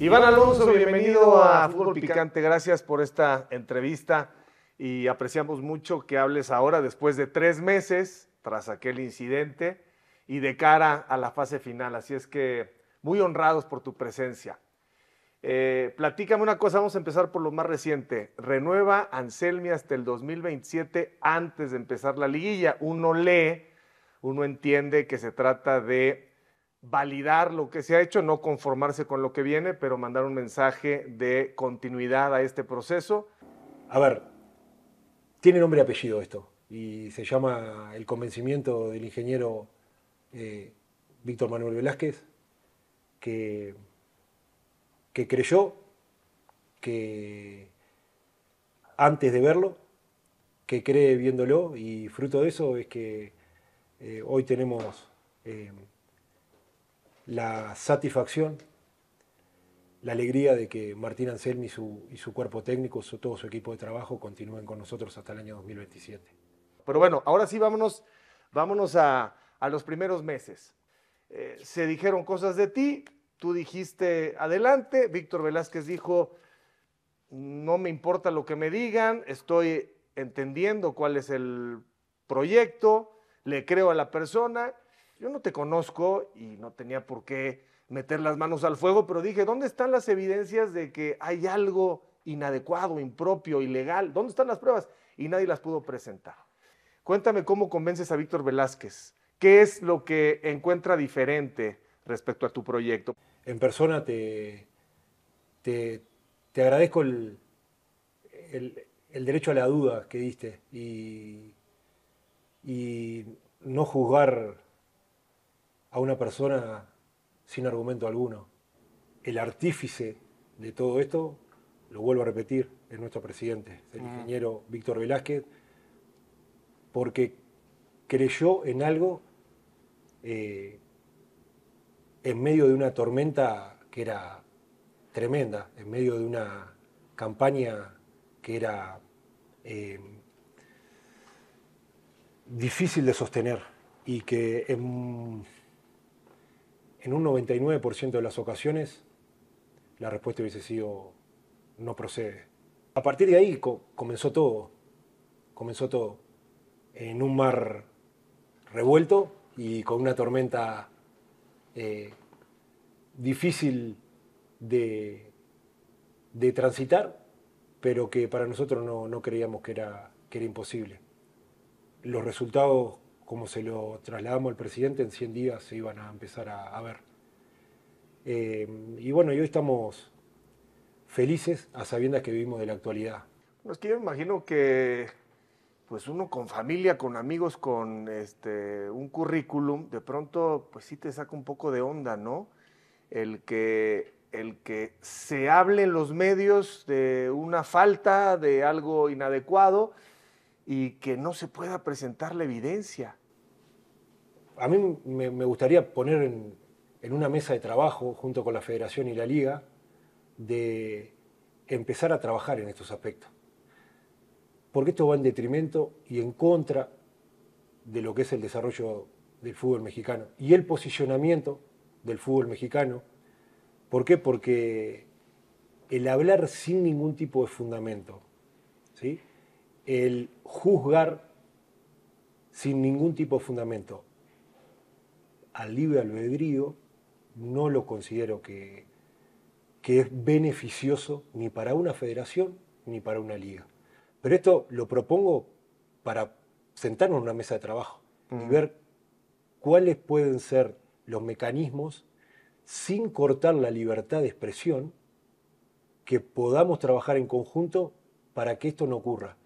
Iván Alonso, bienvenido a Fútbol Picante. Gracias por esta entrevista y apreciamos mucho que hables ahora, después de tres meses, tras aquel incidente y de cara a la fase final. Así es que muy honrados por tu presencia. Eh, platícame una cosa, vamos a empezar por lo más reciente. Renueva Anselmi hasta el 2027 antes de empezar la liguilla. Uno lee, uno entiende que se trata de validar lo que se ha hecho, no conformarse con lo que viene, pero mandar un mensaje de continuidad a este proceso. A ver, tiene nombre y apellido esto, y se llama el convencimiento del ingeniero eh, Víctor Manuel Velázquez, que creyó que antes de verlo, que cree viéndolo y fruto de eso es que eh, hoy tenemos eh, la satisfacción, la alegría de que Martín Anselmi y su, su cuerpo técnico, todo su equipo de trabajo continúen con nosotros hasta el año 2027. Pero bueno, ahora sí vámonos, vámonos a, los primeros meses. Eh, se dijeron cosas de ti, Tú dijiste adelante, Víctor Velázquez dijo, no me importa lo que me digan, estoy entendiendo cuál es el proyecto, le creo a la persona. Yo no te conozco y no tenía por qué meter las manos al fuego, pero dije, ¿dónde están las evidencias de que hay algo inadecuado, impropio, ilegal? ¿Dónde están las pruebas? Y nadie las pudo presentar. Cuéntame cómo convences a Víctor Velázquez. ¿Qué es lo que encuentra diferente respecto a tu proyecto? en persona te, te, agradezco el, el, derecho a la duda que diste y, y no juzgar a una persona sin argumento alguno. El artífice de todo esto, lo vuelvo a repetir, es nuestro presidente, el mm. ingeniero Víctor Velázquez, porque creyó en algo eh, en medio de una tormenta que era tremenda, en medio de una campaña que era eh, difícil de sostener y que en, un 99% de las ocasiones la respuesta hubiese sido no procede. A partir de ahí comenzó todo, comenzó todo, en un mar revuelto y con una tormenta eh, difícil de, de, transitar, pero que para nosotros no, creíamos que era, que era imposible. Los resultados, como se lo trasladamos al presidente, en 100 días se iban a empezar a, ver. Eh, y bueno, hoy estamos felices a sabiendas que vivimos de la actualidad. es que yo me imagino que pues uno con familia, con amigos, con este, un currículum, de pronto pues sí te saca un poco de onda, ¿no? El que, el que se hable en los medios de una falta, de algo inadecuado y que no se pueda presentar la evidencia. A mí me, gustaría poner en, en una mesa de trabajo junto con la federación y la liga de empezar a trabajar en estos aspectos porque esto va en detrimento y en contra de lo que es el desarrollo del fútbol mexicano y el posicionamiento del fútbol mexicano. ¿Por qué? Porque el hablar sin ningún tipo de fundamento, ¿sí? el juzgar sin ningún tipo de fundamento al libre albedrío, no lo considero que, que es beneficioso ni para una federación ni para una liga. Pero esto lo propongo para sentarnos en una mesa de trabajo y ver cuáles pueden ser los mecanismos sin cortar la libertad de expresión que podamos trabajar en conjunto para que esto no ocurra.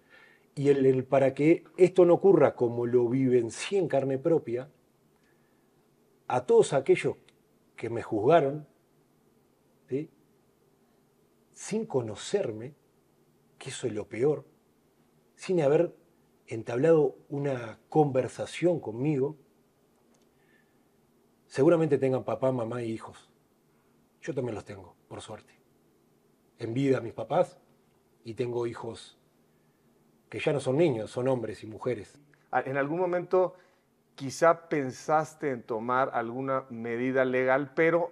Y el, para que esto no ocurra como lo vivencié en carne propia, a todos aquellos que me juzgaron, sin conocerme, que eso es lo peor, sin haber entablado una conversación conmigo, seguramente tengan papá, mamá y hijos. Yo también los tengo, por suerte. En vida mis papás y tengo hijos que ya no son niños, son hombres y mujeres. Ah, en algún momento quizá pensaste en tomar alguna medida legal, pero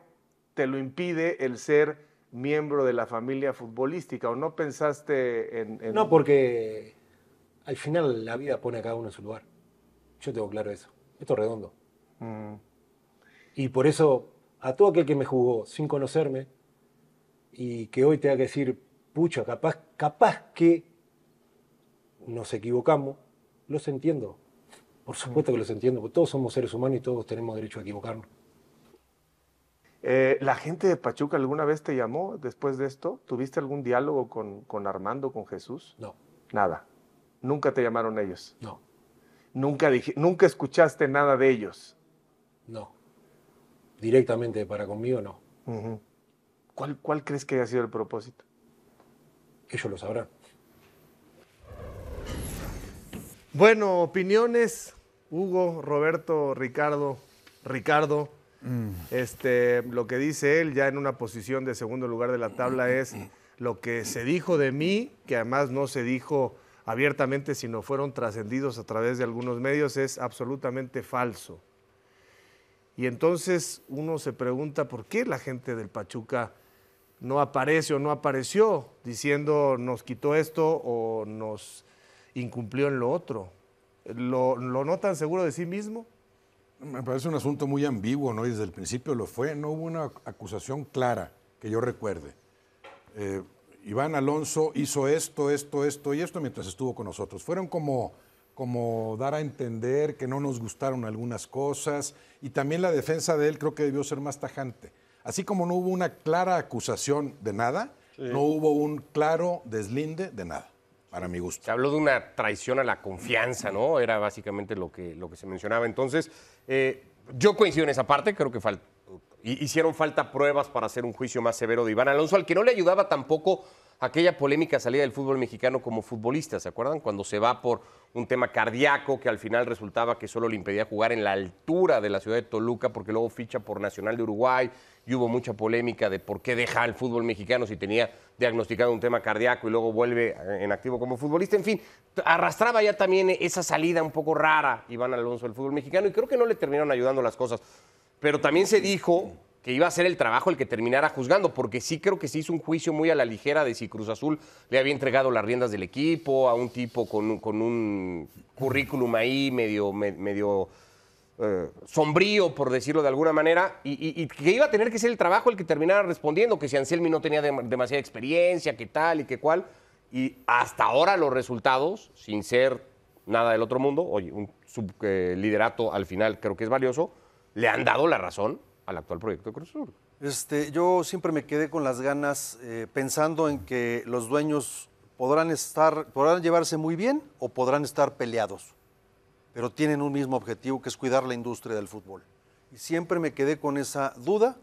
te lo impide el ser miembro de la familia futbolística o no pensaste en... No, porque al final la vida pone a cada uno en su lugar. Yo tengo claro eso. Esto es redondo. Mm. Y por eso, a todo aquel que me jugó sin conocerme y que hoy tenga que decir, pucha, capaz, capaz que nos equivocamos, los entiendo. Por supuesto que los entiendo, porque todos somos seres humanos y todos tenemos derecho a equivocarnos. Eh, ¿La gente de Pachuca alguna vez te llamó después de esto? ¿Tuviste algún diálogo con, con Armando, con Jesús? No. Nada. Nunca te llamaron ellos. No. Nunca, dije, nunca escuchaste nada de ellos. No. Directamente para conmigo, no. ¿Cuál, ¿Cuál crees que haya sido el propósito? Ellos lo sabrán. Bueno, opiniones. Hugo, Roberto, Ricardo. Ricardo. Este, lo que dice él ya en una posición de segundo lugar de la tabla es lo que se dijo de mí, que además no se dijo abiertamente, sino fueron trascendidos a través de algunos medios, es absolutamente falso. Y entonces uno se pregunta por qué la gente del Pachuca no aparece o no apareció diciendo nos quitó esto o nos incumplió en lo otro. ¿Lo, lo notan seguro de sí mismo? Me parece un asunto muy ambiguo, ¿no? Y desde el principio lo fue. No hubo una acusación clara que yo recuerde. Eh, Iván Alonso hizo esto, esto, esto y esto mientras estuvo con nosotros. Fueron como, como dar a entender que no nos gustaron algunas cosas y también la defensa de él creo que debió ser más tajante. Así como no hubo una clara acusación de nada, no hubo un claro deslinde de nada, para mi gusto. Se habló de una traición a la confianza, ¿no? Era básicamente lo que, lo que se mencionaba. Entonces, eh, yo coincido en esa parte, creo que falta hicieron falta pruebas para hacer un juicio más severo de Iván Alonso, al que no le ayudaba tampoco aquella polémica salida del fútbol mexicano como futbolista, ¿se acuerdan? Cuando se va por un tema cardíaco que al final resultaba que solo le impedía jugar en la altura de la ciudad de Toluca porque luego ficha por Nacional de Uruguay y hubo mucha polémica de por qué deja el fútbol mexicano si tenía diagnosticado un tema cardíaco y luego vuelve en activo como futbolista. En fin, arrastraba ya también esa salida un poco rara Iván Alonso del fútbol mexicano y creo que no le terminaron ayudando las cosas. Pero también se dijo que iba a ser el trabajo el que terminara juzgando, porque sí creo que se hizo un juicio muy a la ligera de si Cruz Azul le había entregado las riendas del equipo a un tipo con, un currículum ahí medio, medio eh, sombrío, por decirlo de alguna manera, y, que iba a tener que ser el trabajo el que terminara respondiendo, que si Anselmi no tenía demasiada experiencia, que tal y que cual, y hasta ahora los resultados, sin ser nada del otro mundo, oye, un subliderato eh, al final creo que es valioso, le han dado la razón al actual proyecto de Cruz Azul. Este, yo siempre me quedé con las ganas eh, pensando en que los dueños podrán estar, podrán llevarse muy bien o podrán estar peleados, pero tienen un mismo objetivo que es cuidar la industria del fútbol. Y siempre me quedé con esa duda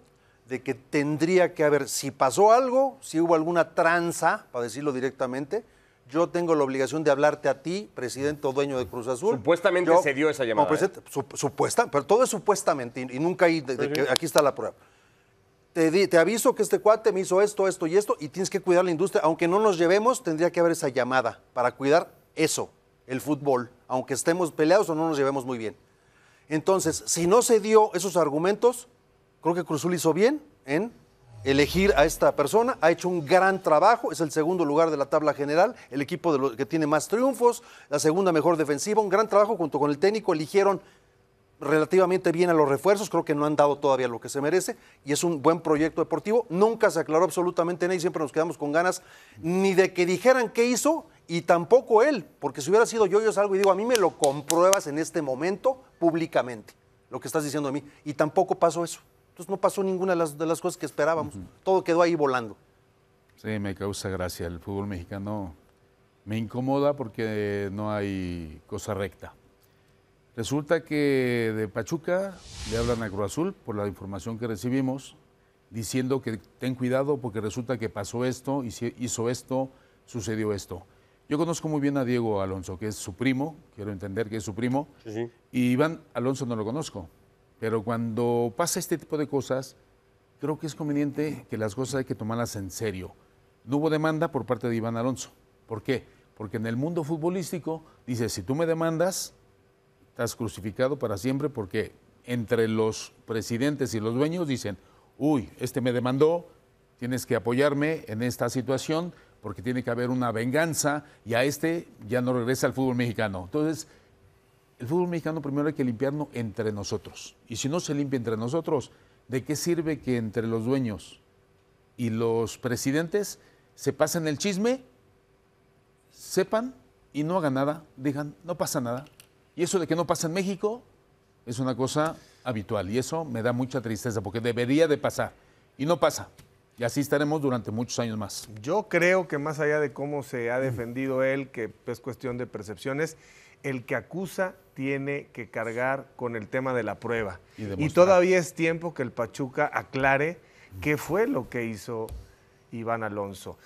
de que tendría que haber, si pasó algo, si hubo alguna tranza, para decirlo directamente, yo tengo la obligación de hablarte a ti, presidente o dueño de Cruz Azul. Supuestamente se dio esa llamada. ¿eh? supuesta, pero todo es supuestamente y, nunca hay, aquí está la prueba. Te, te, aviso que este cuate me hizo esto, esto y esto y tienes que cuidar la industria. Aunque no nos llevemos, tendría que haber esa llamada para cuidar eso, el fútbol, aunque estemos peleados o no nos llevemos muy bien. Entonces, si no se dio esos argumentos, creo que Cruz Azul hizo bien en elegir a esta persona, ha hecho un gran trabajo, es el segundo lugar de la tabla general, el equipo de que tiene más triunfos, la segunda mejor defensiva, un gran trabajo junto con el técnico, eligieron relativamente bien a los refuerzos, creo que no han dado todavía lo que se merece y es un buen proyecto deportivo, nunca se aclaró absolutamente nada y siempre nos quedamos con ganas ni de que dijeran qué hizo y tampoco él, porque si hubiera sido yo, yo salgo y digo, a mí me lo compruebas en este momento públicamente, lo que estás diciendo de mí, y tampoco pasó eso. Entonces no pasó ninguna de las, de las cosas que esperábamos. Todo quedó ahí volando. Sí, me causa gracia. El fútbol mexicano me incomoda porque no hay cosa recta. Resulta que de Pachuca le hablan a Cruz Azul por la información que recibimos, diciendo que ten cuidado porque resulta que pasó esto, hizo esto, sucedió esto. Yo conozco muy bien a Diego Alonso, que es su primo, quiero entender que es su primo, y Iván Alonso no lo conozco. Pero cuando pasa este tipo de cosas, creo que es conveniente que las cosas hay que tomarlas en serio. No hubo demanda por parte de Iván Alonso. ¿Por qué? Porque en el mundo futbolístico dice, si tú me demandas, estás crucificado para siempre porque entre los presidentes y los dueños dicen, uy, este me demandó, tienes que apoyarme en esta situación porque tiene que haber una venganza y a este ya no regresa al fútbol mexicano. Entonces, el fútbol mexicano primero hay que limpiarlo entre nosotros. Y si no se limpia entre nosotros, ¿de qué sirve que entre los dueños y los presidentes se pasen el chisme, sepan y no hagan nada, digan, no pasa nada? Y eso de que no pasa en México es una cosa habitual y eso me da mucha tristeza porque debería de pasar y no pasa. Y así estaremos durante muchos años más. Yo creo que más allá de cómo se ha defendido él, que es cuestión de percepciones, el que acusa tiene que cargar con el tema de la prueba. Y todavía es tiempo que el Pachuca aclare qué fue lo que hizo Iván Alonso.